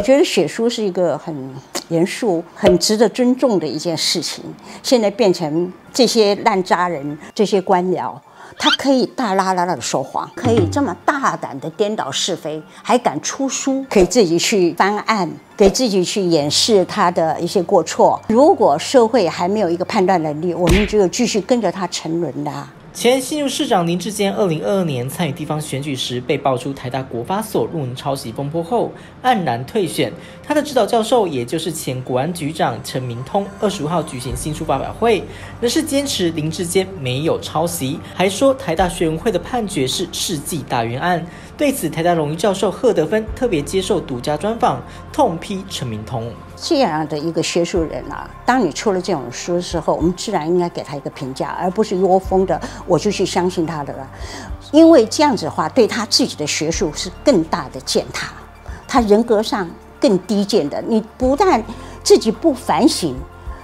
我觉得写书是一个很严肃、很值得尊重的一件事情。现在变成这些烂渣人、这些官僚，他可以大拉拉的说谎，可以这么大胆的颠倒是非，还敢出书，可以自己去翻案，给自己去掩饰他的一些过错。如果社会还没有一个判断能力，我们只有继续跟着他沉沦的。前新竹市长林志坚，二零二二年参与地方选举时，被爆出台大国发所论文抄袭风波后，黯然退选。他的指导教授，也就是前国安局长陈明通，二十五号举行新书发表会，仍是坚持林志坚没有抄袭，还说台大学文会的判决是世纪大冤案。对此，台大荣誉教授贺德芬特别接受独家专访，痛批陈明通这样的一个学术人啊。当你出了这种书的时候，我们自然应该给他一个评价，而不是一窝蜂的我就去相信他的了。因为这样子的话，对他自己的学术是更大的践踏，他人格上更低贱的。你不但自己不反省。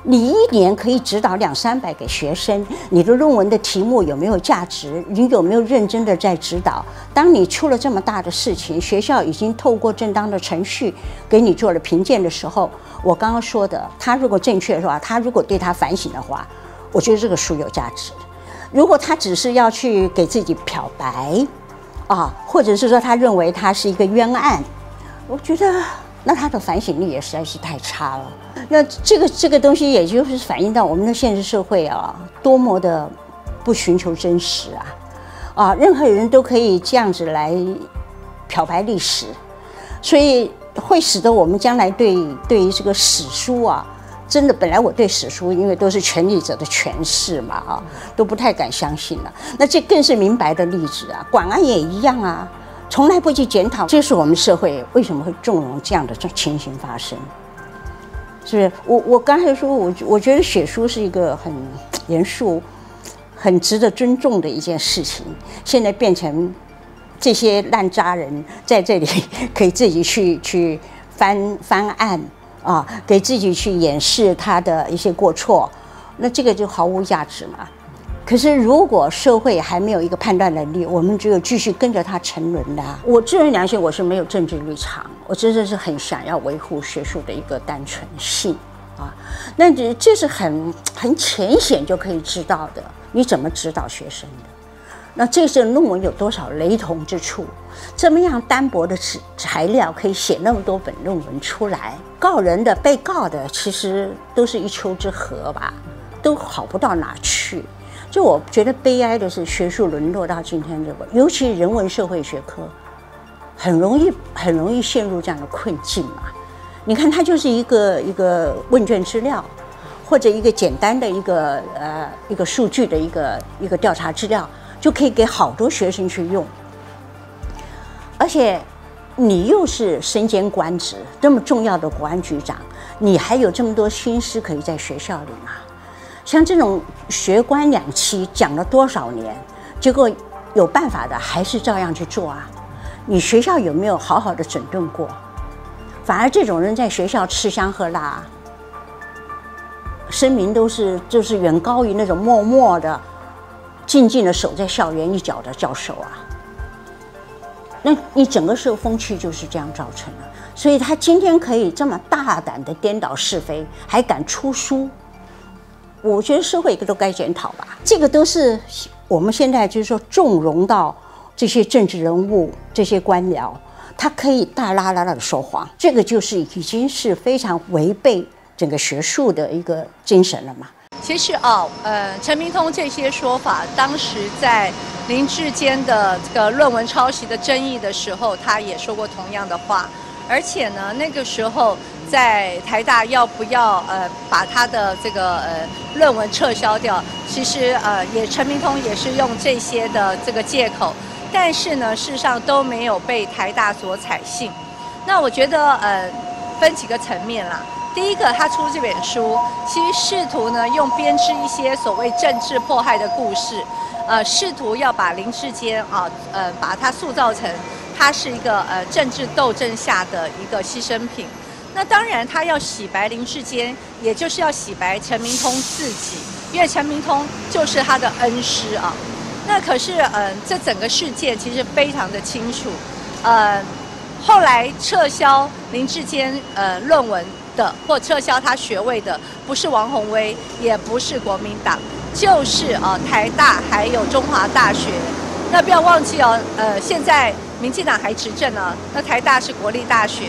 你一年可以指导两三百个学生，你的论文的题目有没有价值？你有没有认真的在指导？当你出了这么大的事情，学校已经透过正当的程序给你做了评鉴的时候，我刚刚说的，他如果正确的话，他如果对他反省的话，我觉得这个书有价值。如果他只是要去给自己漂白，啊，或者是说他认为他是一个冤案，我觉得。那他的反省力也实在是太差了。那这个这个东西，也就是反映到我们的现实社会啊，多么的不寻求真实啊！啊，任何人都可以这样子来漂白历史，所以会使得我们将来对对于这个史书啊，真的本来我对史书，因为都是权力者的诠释嘛啊，都不太敢相信了。那这更是明白的例子啊，广安也一样啊。从来不去检讨，这是我们社会为什么会纵容这样的这情形发生？是不是？我我刚才说，我我觉得写书是一个很严肃、很值得尊重的一件事情。现在变成这些烂渣人在这里可以自己去去翻翻案啊，给自己去掩饰他的一些过错，那这个就毫无价值嘛。可是，如果社会还没有一个判断能力，我们只有继续跟着他沉沦的。我个人良心，我是没有政治立场，我真的是很想要维护学术的一个单纯性啊。那这这是很很浅显就可以知道的。你怎么指导学生的？那这些论文有多少雷同之处？怎么样单薄的材材料可以写那么多本论文出来？告人的、被告的，其实都是一丘之貉吧，都好不到哪去。就我觉得悲哀的是，学术沦落到今天这个，尤其人文社会学科，很容易很容易陷入这样的困境嘛。你看，它就是一个一个问卷资料，或者一个简单的一个呃一个数据的一个一个调查资料，就可以给好多学生去用。而且你又是身兼官职，这么重要的国安局长，你还有这么多心思可以在学校里吗？像这种学官两期讲了多少年，结果有办法的还是照样去做啊？你学校有没有好好的整顿过？反而这种人在学校吃香喝辣，声名都是就是远高于那种默默的、静静的守在校园一角的教授啊。那你整个社会风气就是这样造成的，所以他今天可以这么大胆的颠倒是非，还敢出书。我觉得社会都该检讨吧，这个都是我们现在就是说纵容到这些政治人物、这些官僚，他可以大拉拉的说谎，这个就是已经是非常违背整个学术的一个精神了嘛。其实啊，呃，陈明通这些说法，当时在林志坚的这个论文抄袭的争议的时候，他也说过同样的话。而且呢，那个时候在台大要不要呃把他的这个呃论文撤销掉？其实呃也陈明通也是用这些的这个借口，但是呢事实上都没有被台大所采信。那我觉得呃分几个层面啦。第一个，他出这本书，其实试图呢用编织一些所谓政治迫害的故事，呃试图要把林志坚啊呃把他塑造成。他是一个呃政治斗争下的一个牺牲品，那当然他要洗白林志坚，也就是要洗白陈明通自己，因为陈明通就是他的恩师啊。那可是嗯，这整个事件其实非常的清楚，呃，后来撤销林志坚呃论文的，或撤销他学位的，不是王宏威，也不是国民党，就是呃台大还有中华大学。那不要忘记哦，呃，现在民进党还执政呢，那台大是国立大学，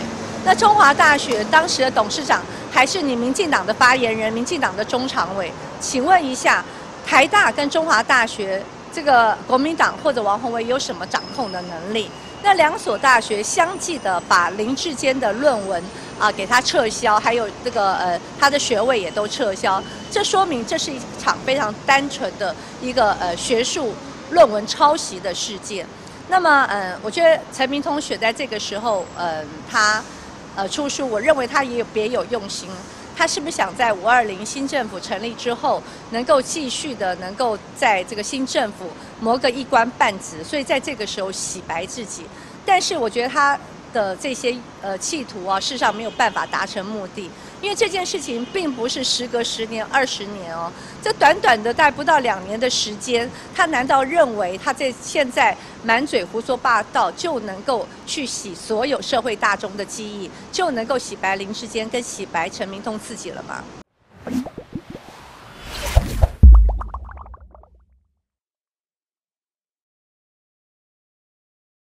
那中华大学当时的董事长还是你民进党的发言人，民进党的中常委。请问一下，台大跟中华大学这个国民党或者王宏威有什么掌控的能力？那两所大学相继的把林志坚的论文啊给他撤销，还有这个呃他的学位也都撤销，这说明这是一场非常单纯的一个呃学术论文抄袭的事件。那么嗯，我觉得陈明通选在这个时候，嗯，他呃出书，我认为他也有别有用心。他是不是想在五二零新政府成立之后，能够继续的能够在这个新政府谋个一官半职，所以在这个时候洗白自己？但是我觉得他。的这些呃企图啊，事实上没有办法达成目的，因为这件事情并不是时隔十年、二十年哦，这短短的大概不到两年的时间，他难道认为他在现在满嘴胡说八道就能够去洗所有社会大众的记忆，就能够洗白林志坚跟洗白陈明通自己了吗？